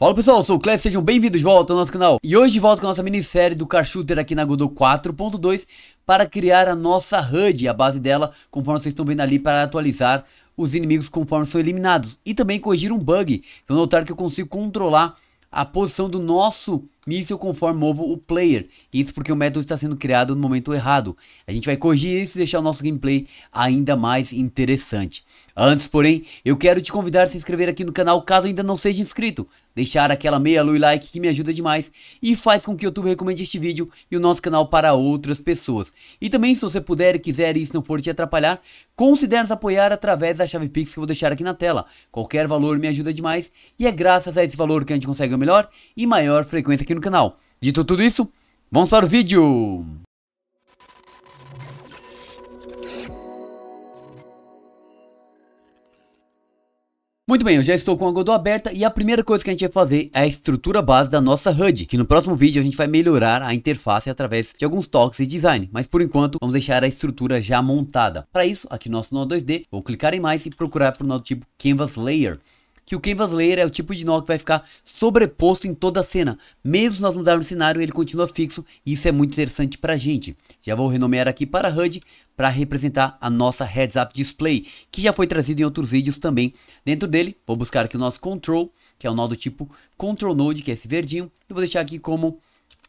Fala pessoal, eu sou o Clef, sejam bem-vindos de volta ao nosso canal. E hoje de volta com a nossa minissérie do Car Shooter aqui na Godot 4.2 para criar a nossa HUD, a base dela, conforme vocês estão vendo ali, para atualizar os inimigos conforme são eliminados. E também corrigir um bug. Vão notar que eu consigo controlar a posição do nosso míssil conforme movo o player. Isso porque o método está sendo criado no momento errado. A gente vai corrigir isso e deixar o nosso gameplay ainda mais interessante. Antes, porém, eu quero te convidar a se inscrever aqui no canal caso ainda não seja inscrito. Deixar aquela meia lua e like que me ajuda demais e faz com que o YouTube recomende este vídeo e o nosso canal para outras pessoas. E também se você puder quiser e isso não for te atrapalhar, considere nos apoiar através da chave Pix que eu vou deixar aqui na tela. Qualquer valor me ajuda demais e é graças a esse valor que a gente consegue a melhor e maior frequência aqui no canal. Dito tudo isso, vamos para o vídeo! Muito bem, eu já estou com a Godot aberta e a primeira coisa que a gente vai fazer é a estrutura base da nossa HUD, que no próximo vídeo a gente vai melhorar a interface através de alguns toques de design, mas por enquanto vamos deixar a estrutura já montada. Para isso, aqui no nosso nó 2D, vou clicar em mais e procurar por nó tipo Canvas Layer que o Canvas Layer é o tipo de nó que vai ficar sobreposto em toda a cena. Mesmo se nós mudarmos o cenário, ele continua fixo e isso é muito interessante para a gente. Já vou renomear aqui para HUD para representar a nossa Heads Up Display, que já foi trazido em outros vídeos também. Dentro dele, vou buscar aqui o nosso Control, que é o nó do tipo Control Node, que é esse verdinho, e vou deixar aqui como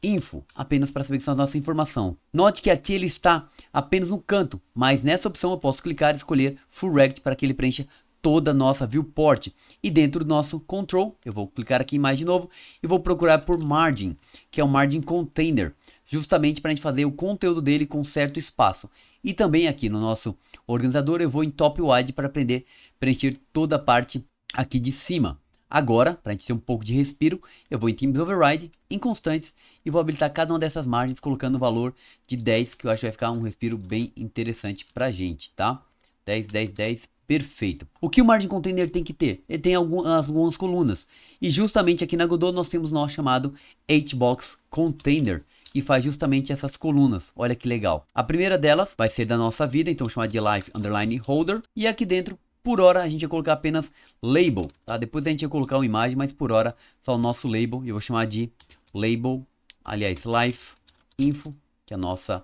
Info, apenas para saber que são a nossa informação. Note que aqui ele está apenas no canto, mas nessa opção eu posso clicar e escolher Full Rect para que ele preencha toda a nossa viewport. E dentro do nosso control, eu vou clicar aqui em mais de novo e vou procurar por margin, que é o margin container, justamente para a gente fazer o conteúdo dele com certo espaço. E também aqui no nosso organizador eu vou em top wide para aprender preencher toda a parte aqui de cima. Agora, para a gente ter um pouco de respiro, eu vou em Teams Override, em constantes, e vou habilitar cada uma dessas margens colocando o valor de 10, que eu acho que vai ficar um respiro bem interessante para a gente, tá? 10, 10, 10, perfeito. O que o margin container tem que ter? Ele tem algumas, algumas colunas. E justamente aqui na Godot nós temos nós chamado HBox Container, que faz justamente essas colunas. Olha que legal. A primeira delas vai ser da nossa vida, então chamar de life underline holder. E aqui dentro, por hora, a gente vai colocar apenas label, tá? Depois a gente vai colocar uma imagem, mas por hora só o nosso label. Eu vou chamar de label, aliás, life info, que é a nossa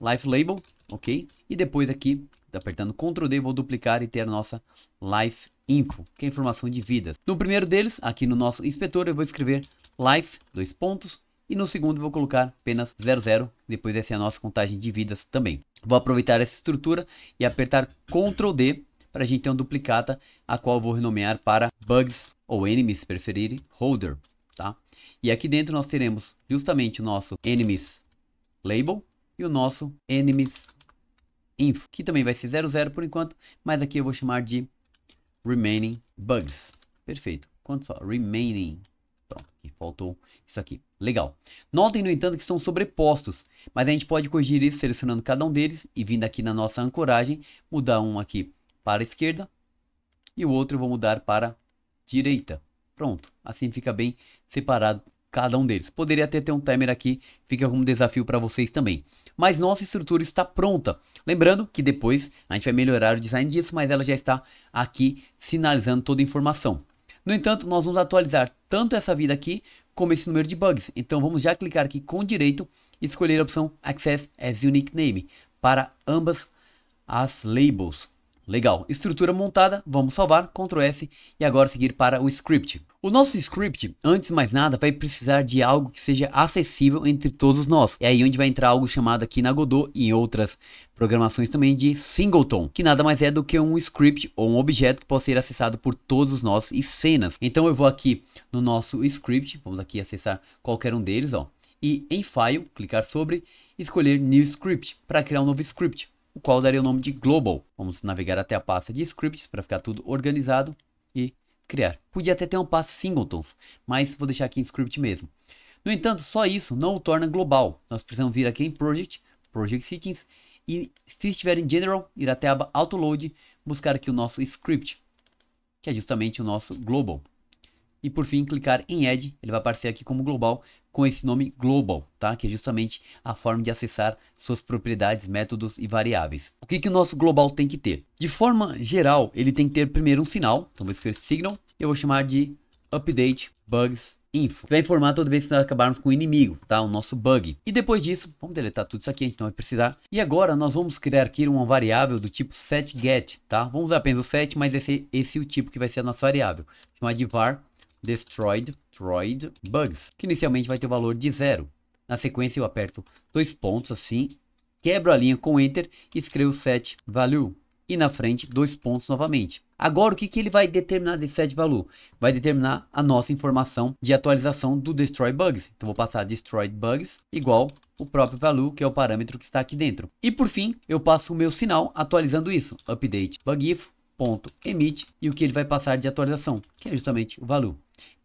life label, ok? E depois aqui apertando Ctrl D, vou duplicar e ter a nossa Life Info, que é informação de vidas. No primeiro deles, aqui no nosso inspetor, eu vou escrever Life, dois pontos, e no segundo vou colocar apenas 00, depois essa é a nossa contagem de vidas também. Vou aproveitar essa estrutura e apertar Ctrl D para a gente ter uma duplicata, a qual vou renomear para Bugs, ou Enemies, se preferirem, Holder, tá? E aqui dentro nós teremos justamente o nosso Enemies Label e o nosso Enemies info, que também vai ser 00 por enquanto, mas aqui eu vou chamar de remaining bugs. Perfeito. Quanto só? Remaining. Pronto, faltou isso aqui. Legal. Notem, no entanto, que estão sobrepostos, mas a gente pode corrigir isso selecionando cada um deles e vindo aqui na nossa ancoragem, mudar um aqui para a esquerda e o outro eu vou mudar para a direita. Pronto, assim fica bem separado cada um deles. Poderia até ter um timer aqui, fica como desafio para vocês também. Mas nossa estrutura está pronta. Lembrando que depois a gente vai melhorar o design disso, mas ela já está aqui sinalizando toda a informação. No entanto, nós vamos atualizar tanto essa vida aqui como esse número de bugs. Então vamos já clicar aqui com direito e escolher a opção Access as Unique Name para ambas as labels. Legal, estrutura montada, vamos salvar, Ctrl S e agora seguir para o script. O nosso script, antes de mais nada, vai precisar de algo que seja acessível entre todos nós. É aí onde vai entrar algo chamado aqui na Godot e em outras programações também de singleton, que nada mais é do que um script ou um objeto que pode ser acessado por todos nós e cenas. Então eu vou aqui no nosso script, vamos aqui acessar qualquer um deles, ó, e em File, clicar sobre, escolher New Script para criar um novo script o qual daria o nome de Global. Vamos navegar até a pasta de scripts para ficar tudo organizado e criar. Podia até ter uma pasta singletons, mas vou deixar aqui em script mesmo. No entanto, só isso não o torna global. Nós precisamos vir aqui em Project, Project Settings, e se estiver em General, ir até a aba Autoload, buscar aqui o nosso script, que é justamente o nosso Global. E por fim, clicar em Add, ele vai aparecer aqui como global, com esse nome Global, tá? Que é justamente a forma de acessar suas propriedades, métodos e variáveis. O que, que o nosso Global tem que ter? De forma geral, ele tem que ter primeiro um sinal, então vou escrever Signal, eu vou chamar de update bugs info. Vai informar toda vez que nós acabarmos com o inimigo, tá? O nosso bug. E depois disso, vamos deletar tudo isso aqui, a gente não vai precisar. E agora nós vamos criar aqui uma variável do tipo setGet, tá? Vamos usar apenas o set, mas esse, esse é o tipo que vai ser a nossa variável. Chamar de var destroyed, destroyed bugs, que inicialmente vai ter o valor de zero. Na sequência eu aperto dois pontos assim, quebro a linha com enter e escrevo set value. E na frente dois pontos novamente. Agora, o que, que ele vai determinar desse set value? Vai determinar a nossa informação de atualização do destroy bugs. Então, vou passar destroyed bugs igual o próprio value, que é o parâmetro que está aqui dentro. E por fim, eu passo o meu sinal atualizando isso. Update bugif ponto emit e o que ele vai passar de atualização, que é justamente o value.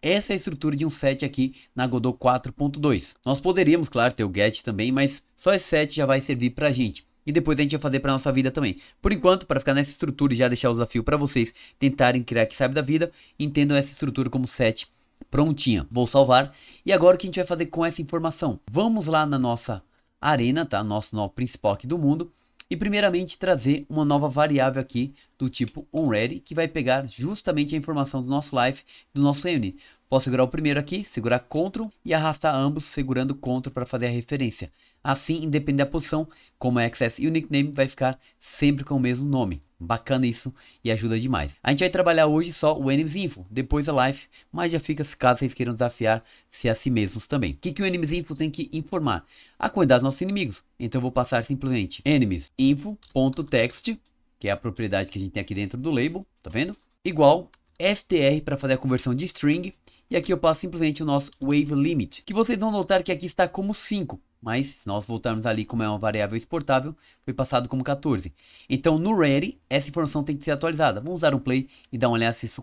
Essa é a estrutura de um set aqui na Godot 4.2. Nós poderíamos, claro, ter o get também, mas só esse set já vai servir para a gente e depois a gente vai fazer para nossa vida também. Por enquanto, para ficar nessa estrutura e já deixar o desafio para vocês tentarem criar que sabe da vida, entendam essa estrutura como set prontinha. Vou salvar. E agora o que a gente vai fazer com essa informação? Vamos lá na nossa arena, tá? Nosso nó principal aqui do mundo. E primeiramente trazer uma nova variável aqui do tipo onReady, que vai pegar justamente a informação do nosso life, do nosso enemy. Posso segurar o primeiro aqui, segurar Ctrl e arrastar ambos segurando Ctrl para fazer a referência. Assim, independente da posição, como é Access e o nickname vai ficar sempre com o mesmo nome. Bacana isso e ajuda demais. A gente vai trabalhar hoje só o Enemies Info, depois a Life, mas já fica caso vocês queiram desafiar-se a si mesmos também. O que, que o Enemies Info tem que informar? A quantidade dos nossos inimigos. Então eu vou passar simplesmente enemies info.text, que é a propriedade que a gente tem aqui dentro do label, tá vendo? Igual str para fazer a conversão de string. E aqui eu passo simplesmente o nosso wave limit, que vocês vão notar que aqui está como 5 mas se nós voltarmos ali como é uma variável exportável, foi passado como 14. Então no ready, essa informação tem que ser atualizada. Vamos usar um play e dar uma olhada se isso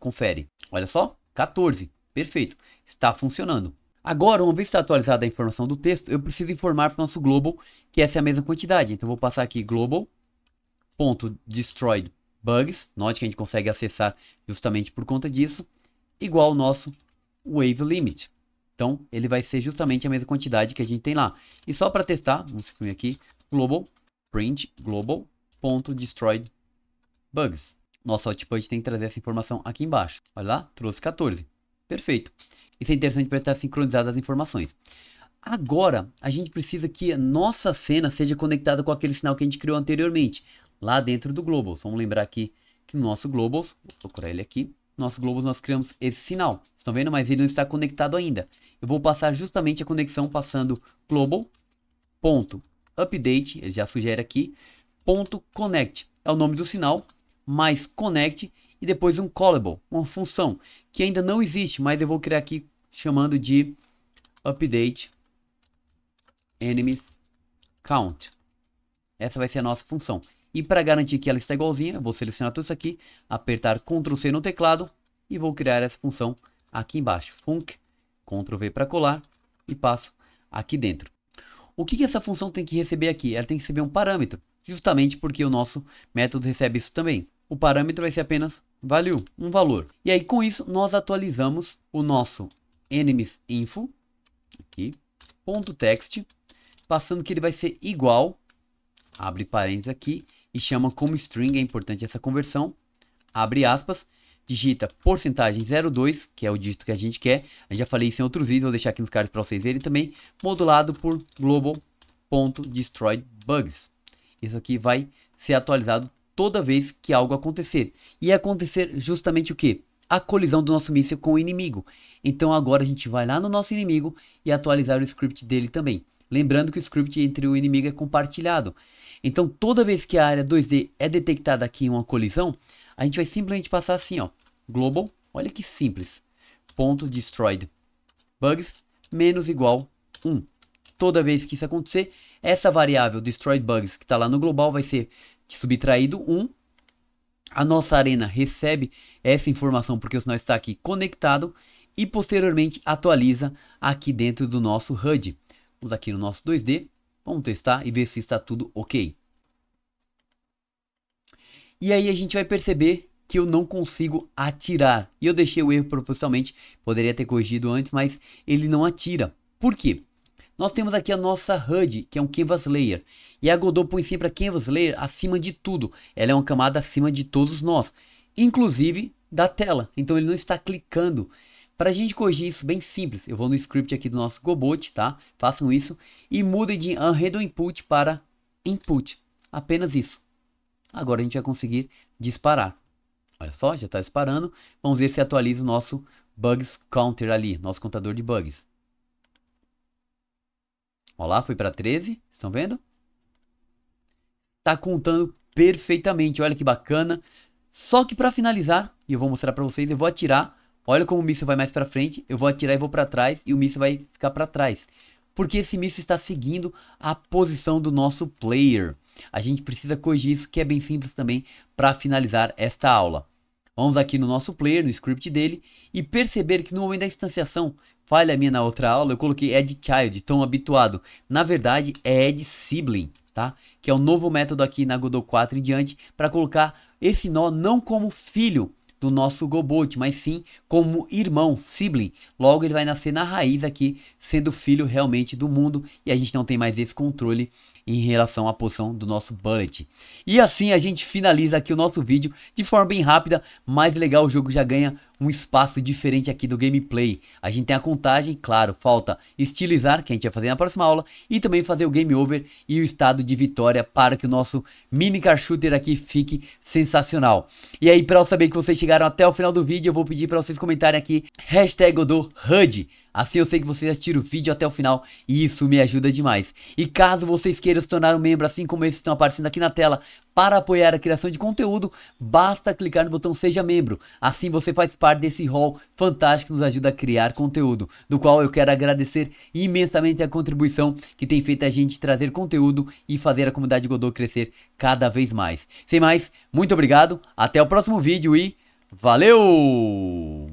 confere. Olha só, 14, perfeito, está funcionando. Agora, uma vez está atualizada a informação do texto, eu preciso informar para o nosso global que essa é a mesma quantidade. Então vou passar aqui global.destroyed bugs, note que a gente consegue acessar justamente por conta disso, igual ao nosso wave limit. Então, ele vai ser justamente a mesma quantidade que a gente tem lá. E só para testar, vamos imprimir aqui, global print global.destroyed bugs. Nosso output tem que trazer essa informação aqui embaixo. Olha lá, trouxe 14. Perfeito. Isso é interessante para estar sincronizado as informações. Agora, a gente precisa que a nossa cena seja conectada com aquele sinal que a gente criou anteriormente, lá dentro do Globals. Vamos lembrar aqui que no nosso Globals, vou procurar ele aqui, nosso Globals nós criamos esse sinal. Estão vendo? Mas ele não está conectado ainda eu vou passar justamente a conexão passando global.update, ele já sugere aqui, ponto .connect, é o nome do sinal, mais connect e depois um callable, uma função que ainda não existe, mas eu vou criar aqui chamando de update enemies count. Essa vai ser a nossa função. E para garantir que ela está igualzinha, vou selecionar tudo isso aqui, apertar Ctrl C no teclado e vou criar essa função aqui embaixo. Func Ctrl V para colar e passo aqui dentro. O que, que essa função tem que receber aqui? Ela tem que receber um parâmetro, justamente porque o nosso método recebe isso também. O parâmetro vai ser apenas value, um valor. E aí com isso nós atualizamos o nosso enemies info aqui, ponto .text, passando que ele vai ser igual, abre parênteses aqui e chama como string, é importante essa conversão, abre aspas, digita porcentagem 02, que é o dígito que a gente quer. Eu já falei isso em outros vídeos, vou deixar aqui nos cards para vocês verem também. Modulado por global.destroyedBugs. Isso aqui vai ser atualizado toda vez que algo acontecer. E acontecer justamente o que? A colisão do nosso míssil com o inimigo. Então agora a gente vai lá no nosso inimigo e atualizar o script dele também. Lembrando que o script entre o inimigo é compartilhado. Então toda vez que a área 2D é detectada aqui em uma colisão, a gente vai simplesmente passar assim, ó, global, olha que simples, ponto destroyed bugs menos igual 1. Toda vez que isso acontecer, essa variável destroyed bugs que está lá no global vai ser subtraído 1. A nossa arena recebe essa informação porque o sinal está aqui conectado e posteriormente atualiza aqui dentro do nosso HUD. Aqui no nosso 2D, vamos testar e ver se está tudo ok. E aí a gente vai perceber que eu não consigo atirar. E eu deixei o erro propositalmente, poderia ter corrigido antes, mas ele não atira. Por quê? Nós temos aqui a nossa HUD, que é um Canvas Layer. E a Godot põe sempre a Canvas Layer acima de tudo. Ela é uma camada acima de todos nós. Inclusive da tela. Então ele não está clicando. Para a gente corrigir isso bem simples, eu vou no script aqui do nosso Gobot, tá? Façam isso e mudem de Unredo Input para Input. Apenas isso. Agora a gente vai conseguir disparar. Olha só, já está disparando. Vamos ver se atualiza o nosso Bugs Counter ali, nosso contador de bugs. Olha lá, foi para 13, estão vendo? Está contando perfeitamente, olha que bacana. Só que para finalizar, e eu vou mostrar para vocês, eu vou atirar. Olha como o míssil vai mais para frente, eu vou atirar e vou para trás e o míssil vai ficar para trás. Porque esse míssil está seguindo a posição do nosso player. A gente precisa corrigir isso, que é bem simples também para finalizar esta aula. Vamos aqui no nosso player, no script dele, e perceber que no momento da instanciação, falha minha na outra aula, eu coloquei add child, tão habituado. Na verdade, é add sibling, tá? Que é o novo método aqui na Godot 4 em diante, para colocar esse nó não como filho, do nosso Gobot, mas sim como irmão, sibling. Logo ele vai nascer na raiz aqui, sendo filho realmente do mundo e a gente não tem mais esse controle em relação à posição do nosso bullet. E assim a gente finaliza aqui o nosso vídeo de forma bem rápida, mais legal o jogo já ganha um espaço diferente aqui do gameplay. A gente tem a contagem, claro, falta estilizar, que a gente vai fazer na próxima aula, e também fazer o game over e o estado de vitória para que o nosso mini car shooter aqui fique sensacional. E aí, para eu saber que vocês chegaram até o final do vídeo, eu vou pedir para vocês comentarem aqui, hashtag HUD. Assim eu sei que vocês assistiram o vídeo até o final e isso me ajuda demais. E caso vocês queiram se tornar um membro, assim como esses estão aparecendo aqui na tela, para apoiar a criação de conteúdo, basta clicar no botão Seja Membro. Assim você faz parte desse hall fantástico que nos ajuda a criar conteúdo, do qual eu quero agradecer imensamente a contribuição que tem feito a gente trazer conteúdo e fazer a comunidade Godot crescer cada vez mais. Sem mais, muito obrigado, até o próximo vídeo e valeu!